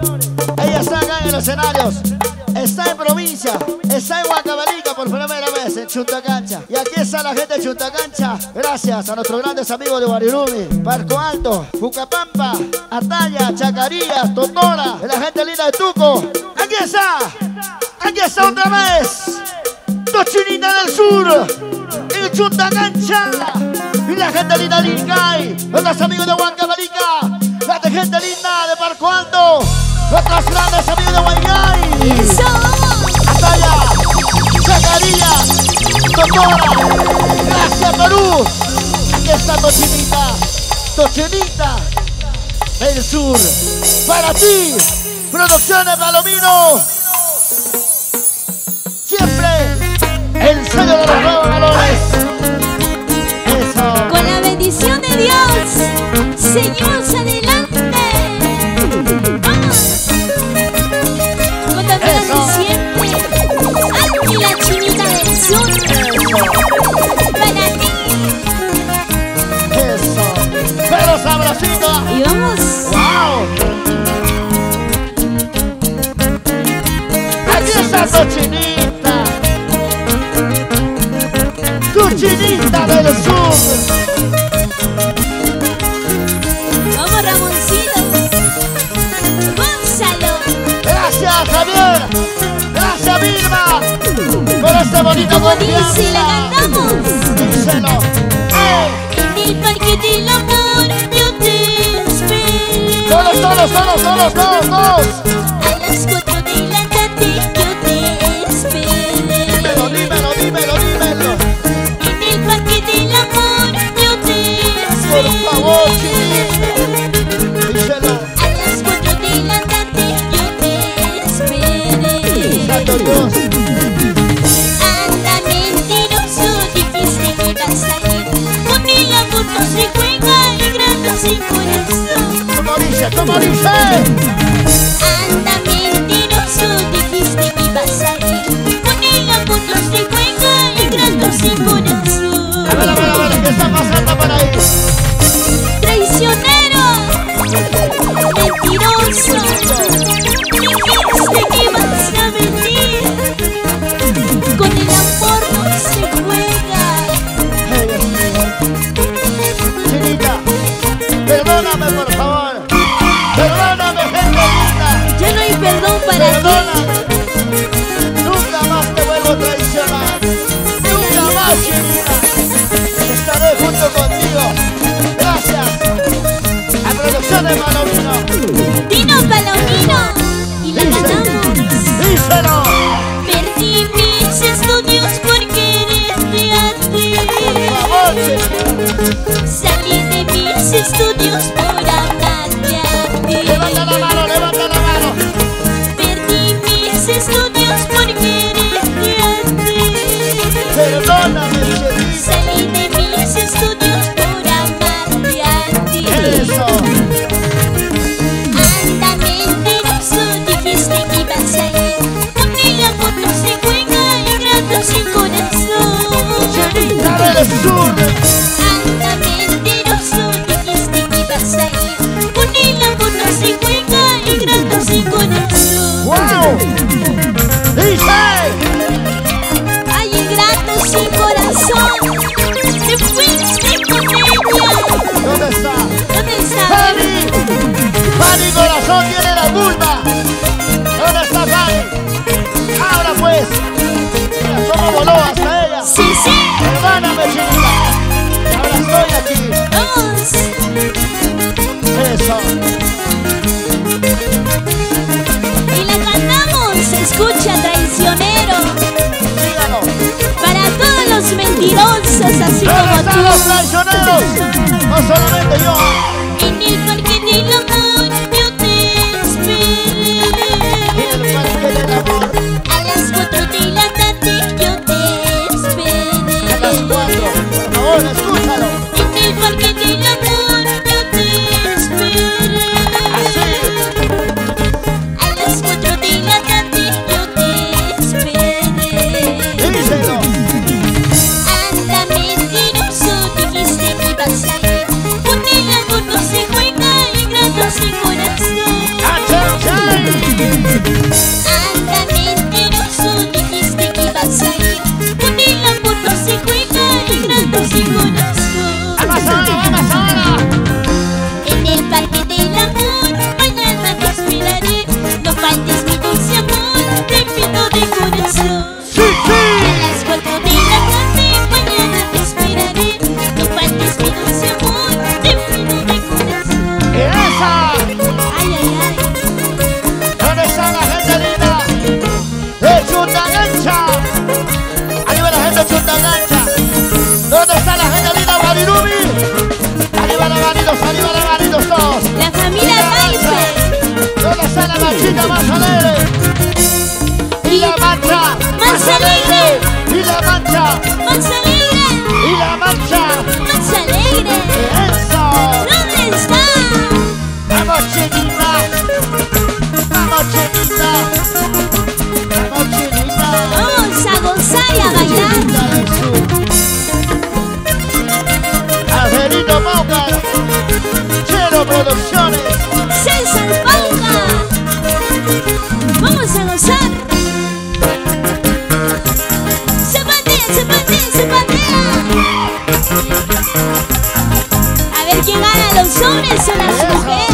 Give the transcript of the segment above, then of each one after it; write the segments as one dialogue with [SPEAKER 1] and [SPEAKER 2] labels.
[SPEAKER 1] Ella está acá en los escenarios. Está en provincia. Está en Huancabelica por primera vez en Chunta Cancha. Y aquí está la gente de Chunta Cancha. Gracias a nuestros grandes amigos de Guarirumi, Parco Alto, Fucapampa, Ataya, Chacarías, Totora. La gente linda de Tuco. Aquí está. Aquí está otra vez. Tochinita del Sur. En Chunta Cancha. Y la gente linda de Incay. Los amigos de Huancabelica. La gente linda de Parco Alto. Nuestros grandes amigos de Guayay.
[SPEAKER 2] ¡Eso!
[SPEAKER 1] Ataya, Zacarías, Totora, gracias Perú. Aquí está Tochinita, Tochinita del Sur. Para ti, Producciones Palomino. Siempre el sello de los nuevos valores. Eso.
[SPEAKER 2] Con la bendición de Dios, seguimos adelante.
[SPEAKER 1] Bonito
[SPEAKER 2] Como dice, la cantamos.
[SPEAKER 1] Díselo. ¡Ey!
[SPEAKER 2] En el parque del amor yo te espero.
[SPEAKER 1] Todos, todos, todos, todos, todos, todos.
[SPEAKER 2] A las cuatro
[SPEAKER 1] dice? ¿Cómo dice?
[SPEAKER 2] Anda mentiroso, dijiste que ibas a ir. Con el amor no se juega y grande sin corazón.
[SPEAKER 1] A ver, a ver, a ver, ¿qué está pasando por ahí?
[SPEAKER 2] Traicionero, mentiroso, dijiste que ibas a venir. Con el amor no se juega.
[SPEAKER 1] Chinita, perdóname por favor. A Producciones Palomino.
[SPEAKER 2] Ella.
[SPEAKER 1] ¿Dónde está?
[SPEAKER 2] ¿Dónde está?
[SPEAKER 1] ¡Fanny! ¡Fanny Corazón
[SPEAKER 2] los mentirosos, así
[SPEAKER 1] ¿Dónde
[SPEAKER 2] como tú.
[SPEAKER 1] No solamente yo.
[SPEAKER 2] Vamos
[SPEAKER 1] a gozar. Zapatea, zapatea, zapatea A ver quién gana los hombres o las mujeres.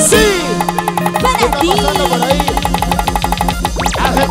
[SPEAKER 1] sí. Para
[SPEAKER 2] ti. Hace